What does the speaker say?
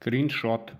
Screenshot